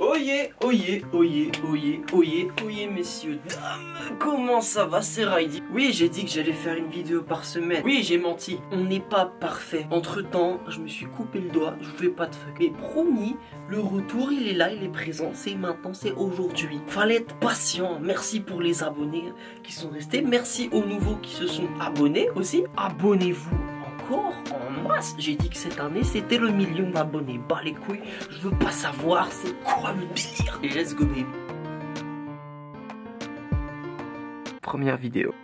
Oyez, oyez, oyez, oyez, oyez, oyez, messieurs, dames, comment ça va, c'est Raidi? Oui, j'ai dit que j'allais faire une vidéo par semaine. Oui, j'ai menti, on n'est pas parfait. Entre temps, je me suis coupé le doigt, je fais pas de fuck. Mais promis, le retour, il est là, il est présent, c'est maintenant, c'est aujourd'hui. Fallait être patient, merci pour les abonnés qui sont restés, merci aux nouveaux qui se sont abonnés aussi. Abonnez-vous encore J'ai dit que cette année c'était le million d'abonnés. Bah les couilles, je veux pas savoir c'est quoi le délire. Et let's go. Première vidéo.